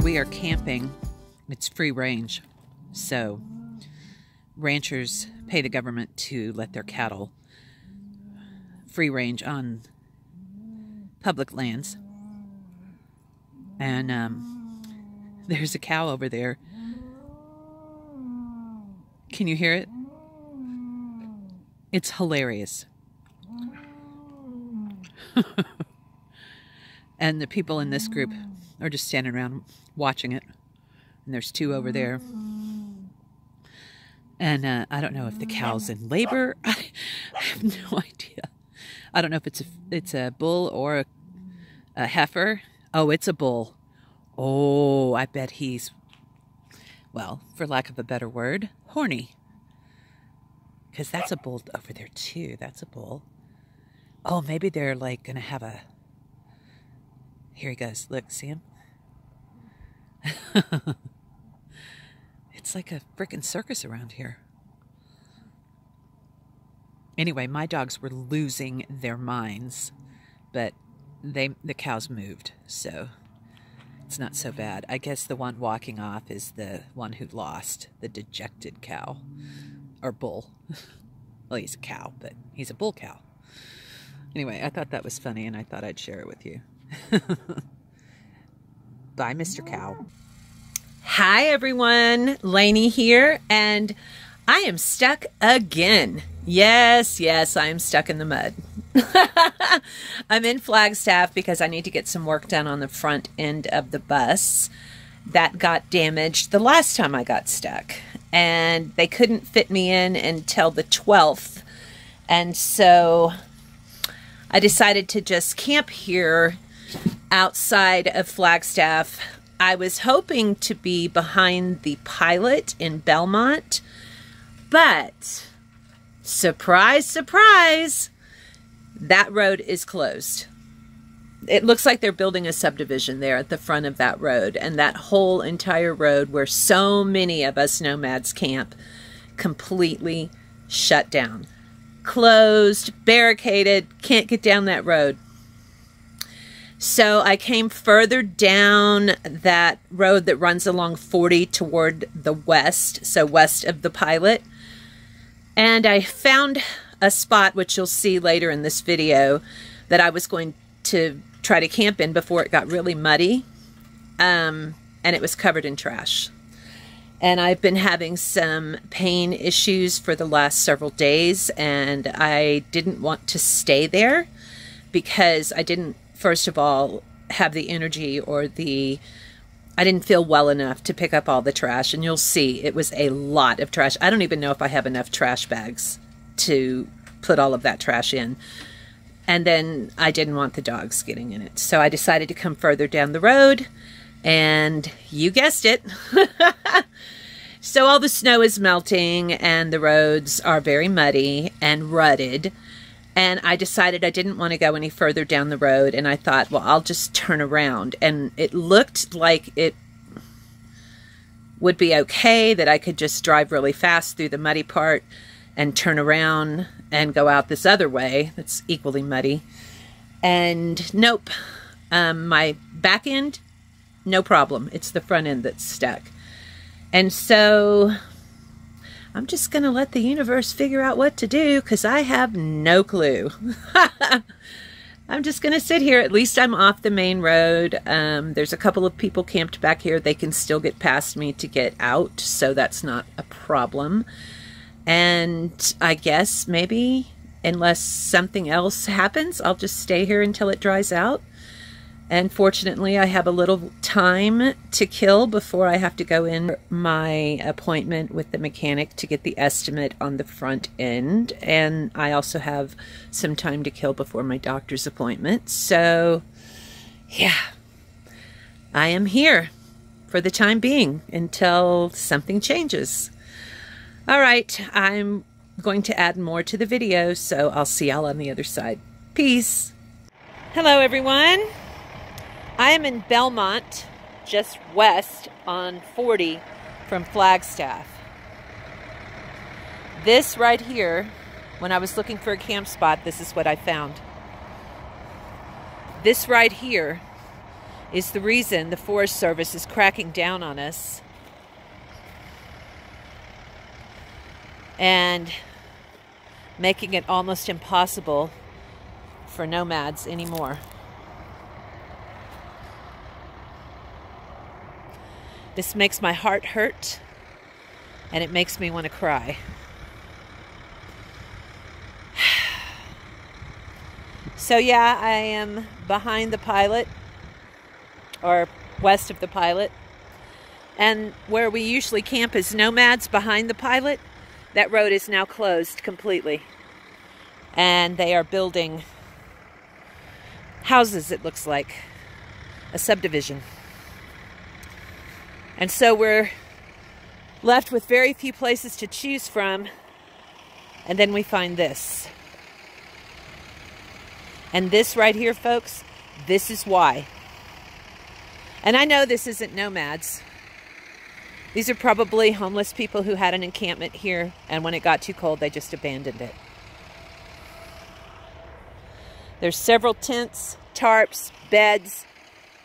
where we are camping, it's free range. So ranchers pay the government to let their cattle free range on public lands. And um, there's a cow over there. Can you hear it? It's hilarious. and the people in this group are just standing around watching it. And there's two over there. And uh, I don't know if the cow's in labor. I have no idea. I don't know if it's a it's a bull or a, a heifer. Oh, it's a bull. Oh, I bet he's well, for lack of a better word, horny. Because that's a bull over there too. That's a bull. Oh, maybe they're like gonna have a. Here he goes. Look, see him? it's like a freaking circus around here. Anyway, my dogs were losing their minds, but they the cows moved, so it's not so bad. I guess the one walking off is the one who lost, the dejected cow or bull. well, he's a cow, but he's a bull cow. Anyway, I thought that was funny and I thought I'd share it with you. Bye, Mr. Cow. Hi, everyone. Lainie here, and I am stuck again. Yes, yes, I am stuck in the mud. I'm in Flagstaff because I need to get some work done on the front end of the bus that got damaged the last time I got stuck. And they couldn't fit me in until the 12th. And so I decided to just camp here outside of Flagstaff. I was hoping to be behind the pilot in Bellemont, but surprise, surprise, that road is closed. It looks like they're building a subdivision there at the front of that road, and that whole entire road where so many of us nomads camp completely shut down. Closed, barricaded, can't get down that road. So I came further down that road that runs along 40 toward the west, so west of the pilot. And I found a spot, which you'll see later in this video, that I was going to try to camp in before it got really muddy. Um, and it was covered in trash. And I've been having some pain issues for the last several days, and I didn't want to stay there because I didn't first of all, have the energy or the I didn't feel well enough to pick up all the trash, and you'll see it was a lot of trash. I don't even know if I have enough trash bags to put all of that trash in. And then I didn't want the dogs getting in it. So I decided to come further down the road, and you guessed it. so all the snow is melting, and the roads are very muddy and rutted. And I decided I didn't want to go any further down the road. And I thought, well, I'll just turn around. And it looked like it would be okay, that I could just drive really fast through the muddy part and turn around and go out this other way that's equally muddy. And nope, um, my back end, no problem. It's the front end that's stuck. And so I'm just going to let the universe figure out what to do because I have no clue. I'm just going to sit here. At least I'm off the main road. Um, there's a couple of people camped back here. They can still get past me to get out, so that's not a problem. And I guess maybe, unless something else happens, I'll just stay here until it dries out. And fortunately, I have a little time to kill before I have to go in my appointment with the mechanic to get the estimate on the front end. And I also have some time to kill before my doctor's appointment. So, yeah, I am here for the time being until something changes. All right, I'm going to add more to the video, so I'll see y'all on the other side. Peace. Hello, everyone. I am in Bellemont, just west on 40 from Flagstaff. This right here, when I was looking for a camp spot, this is what I found. This right here is the reason the Forest Service is cracking down on us. And making it almost impossible for nomads anymore. This makes my heart hurt and it makes me want to cry. So, yeah, I am behind the pilot or west of the pilot. And where we usually camp is nomads behind the pilot. That road is now closed completely. And they are building houses, it looks like, a subdivision. And so we're left with very few places to choose from. And then we find this. And this right here, folks, this is why. And I know this isn't nomads. These are probably homeless people who had an encampment here, and when it got too cold, they just abandoned it. There's several tents, tarps, beds,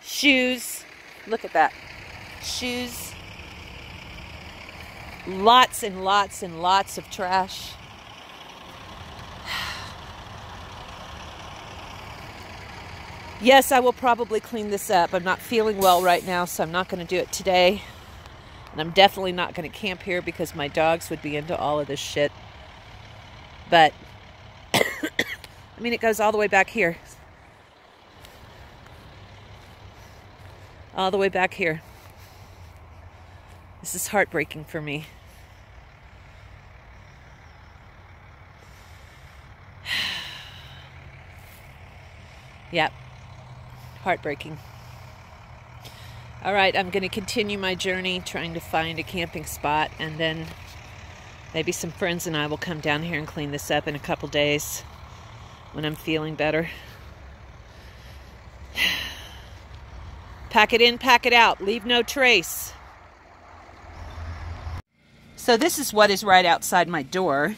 shoes. Look at that. Shoes. Lots and lots and lots of trash. Yes, I will probably clean this up. I'm not feeling well right now, so I'm not going to do it today. And I'm definitely not going to camp here because my dogs would be into all of this shit. But, I mean, it goes all the way back here. All the way back here. This is heartbreaking for me. yep heartbreaking. All right, I'm going to continue my journey trying to find a camping spot, and then maybe some friends and I will come down here and clean this up in a couple days when I'm feeling better. Pack it in, pack it out, leave no trace. So this is what is right outside my door.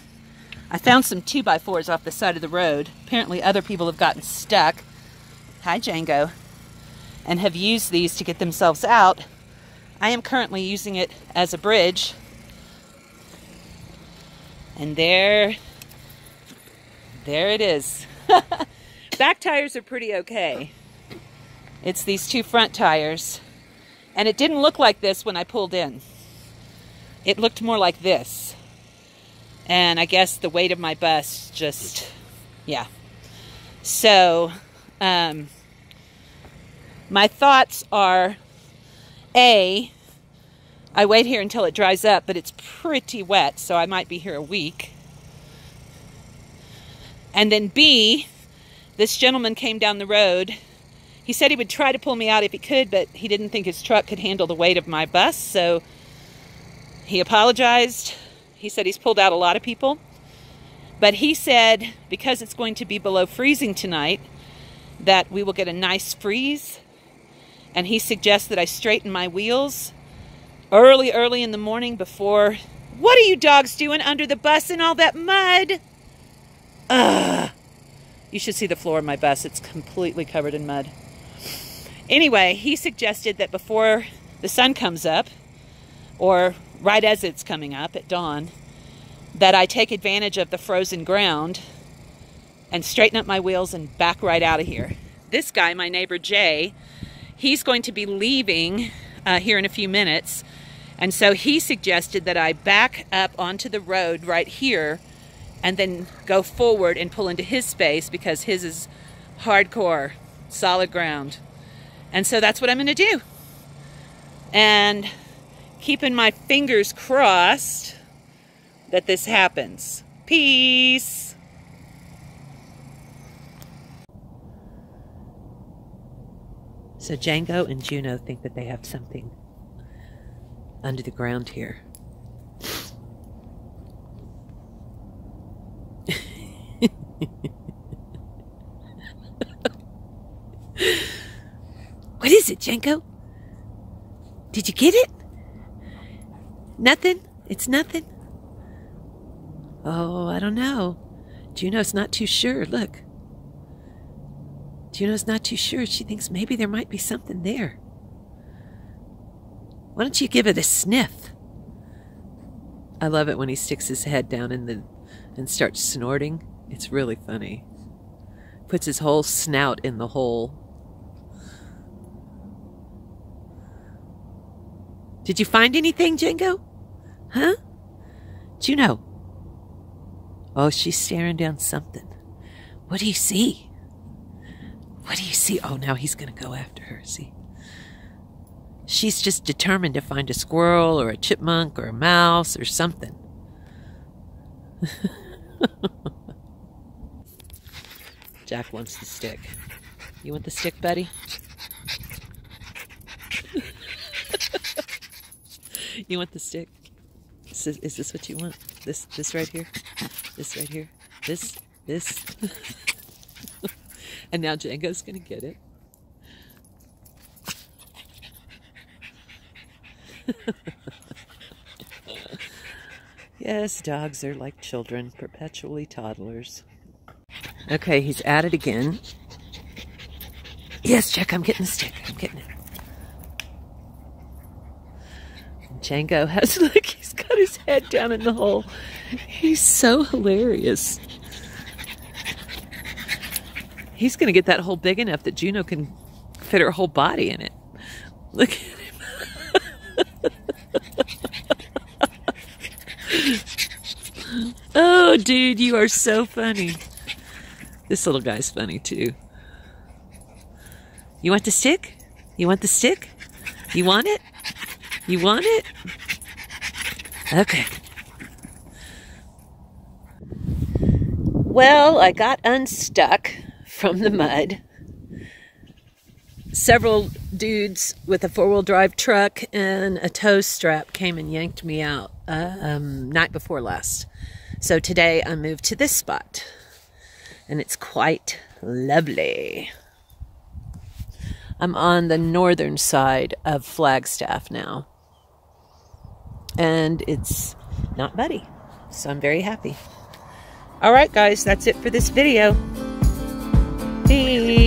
I found some 2x4s off the side of the road. Apparently other people have gotten stuck hi Django, and have used these to get themselves out. I am currently using it as a bridge. And there, there it is. Back tires are pretty okay. It's these two front tires. And it didn't look like this when I pulled in. It looked more like this. And I guess the weight of my bus just, yeah. So, um, my thoughts are A, I wait here until it dries up, but it's pretty wet, so I might be here a week. And then B, this gentleman came down the road. He said he would try to pull me out if he could, but he didn't think his truck could handle the weight of my bus, so he apologized. He said he's pulled out a lot of people. But he said because it's going to be below freezing tonight, that we will get a nice freeze. And he suggests that I straighten my wheels early, early in the morning before. What are you dogs doing under the bus in all that mud? Ugh. You should see the floor of my bus. It's completely covered in mud. Anyway, he suggested that before the sun comes up, or right as it's coming up at dawn, that I take advantage of the frozen ground and straighten up my wheels and back right out of here. This guy, my neighbor Jay, he's going to be leaving uh, here in a few minutes. And so he suggested that I back up onto the road right here and then go forward and pull into his space because his is hardcore, solid ground. And so that's what I'm going to do. And keeping my fingers crossed that this happens. Peace. So Django and Juno think that they have something under the ground here. what is it, Django? Did you get it? Nothing? It's nothing? Oh, I don't know. Juno's not too sure. Look. Juno's not too sure. She thinks maybe there might be something there. Why don't you give it a sniff? I love it when he sticks his head down in the and starts snorting. It's really funny. Puts his whole snout in the hole. Did you find anything, Django? Huh? Juno. Oh, she's staring down something. What do you see? What do you see? Oh, now he's going to go after her. See? She's just determined to find a squirrel or a chipmunk or a mouse or something. Jack wants the stick. You want the stick, buddy? You want the stick? Is this, is this what you want? This this right here? This right here? This? This? and now Django's gonna get it. yes, dogs are like children, perpetually toddlers. Okay, he's at it again. Yes, Jack, I'm getting the stick. I'm getting it. Django has, look, he's got his head down in the hole. He's so hilarious. He's to get that hole big enough that Juno can fit her whole body in it. Look at him. oh, dude, you are so funny. This little guy's funny too. You want the stick? You want the stick? You want it? You want it? Okay. Well, I got unstuck from the mud. Several dudes with a four wheel drive truck and a tow strap came and yanked me out um, night before last. So today I moved to this spot and it's quite lovely. I'm on the northern side of Flagstaff now, and it's not muddy, so I'm very happy. All right, guys, that's it for this video. Peace.